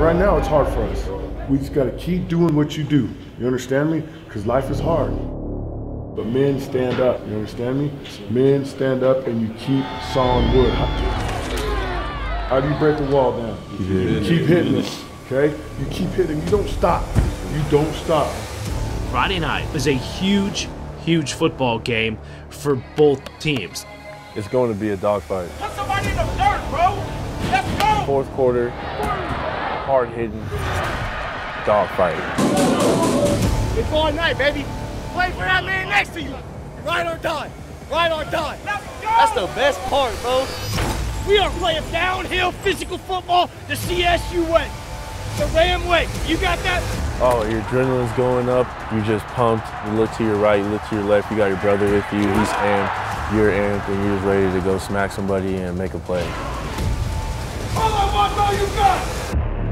Right now, it's hard for us. We just got to keep doing what you do. You understand me? Because life is hard. But men stand up. You understand me? Men stand up and you keep sawing wood. How, how do you break the wall down? You keep hitting it. Okay? You keep hitting. You don't stop. You don't stop. Friday night is a huge, huge football game for both teams. It's going to be a dogfight. Put somebody in the dirt, bro. Let's go. Fourth quarter, hard hitting, dogfight. It's all night, baby. Play for that man next to you. Ride or die. Ride or die. That's the best part, bro. We are playing downhill physical football the CSU way. The Ram way. You got that? Oh, your adrenaline's going up. You're just pumped. You look to your right, you look to your left. You got your brother with you. He's amped. You're amped, and you're just ready to go smack somebody and make a play. All I want, all you got.